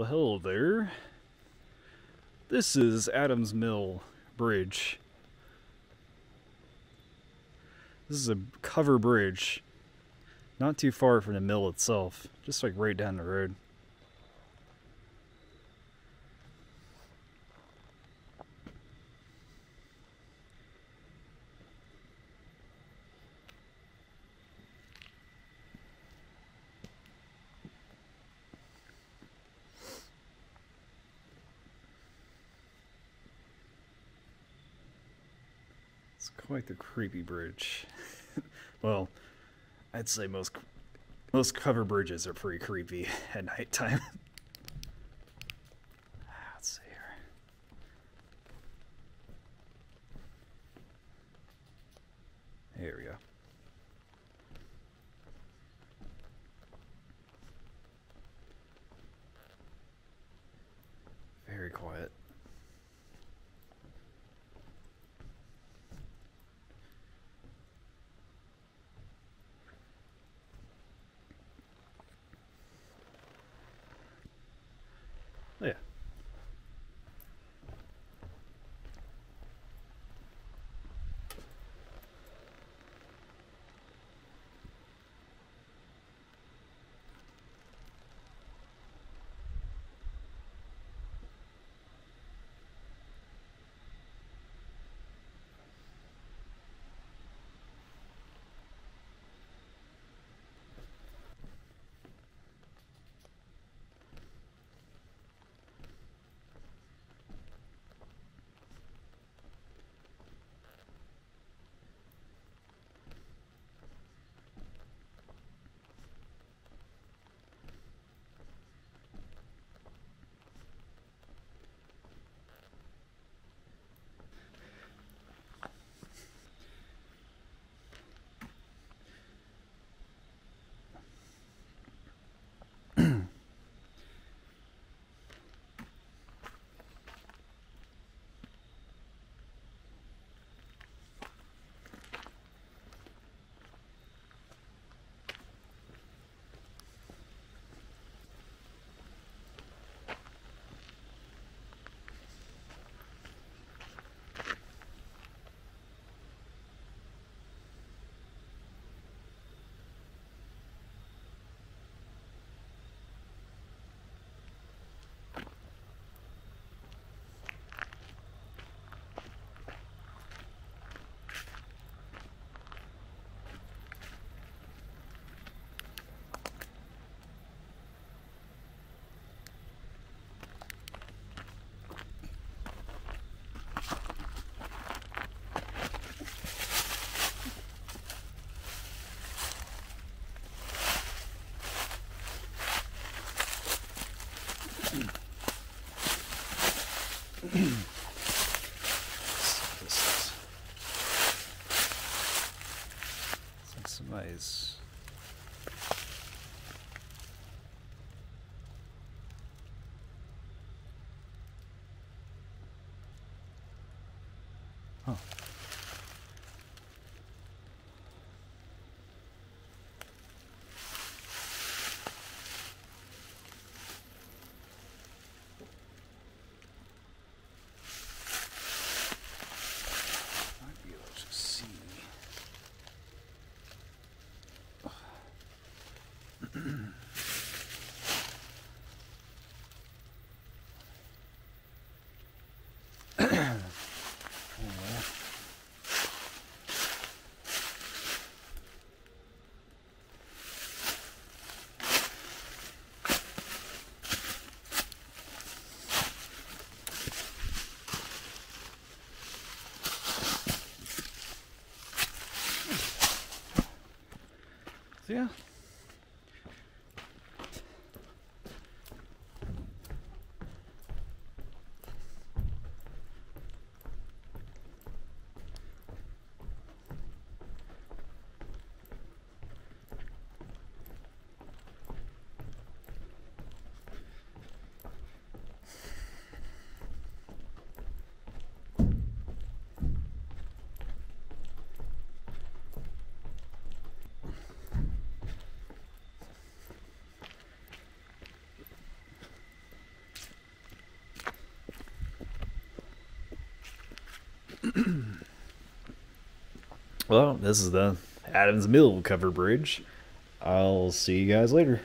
Well, hello there. This is Adams Mill Bridge. This is a cover bridge, not too far from the mill itself, just like right down the road. Quite the creepy bridge. well, I'd say most most cover bridges are pretty creepy at nighttime. Huh. Yeah. well, this is the Adams Mill cover bridge. I'll see you guys later.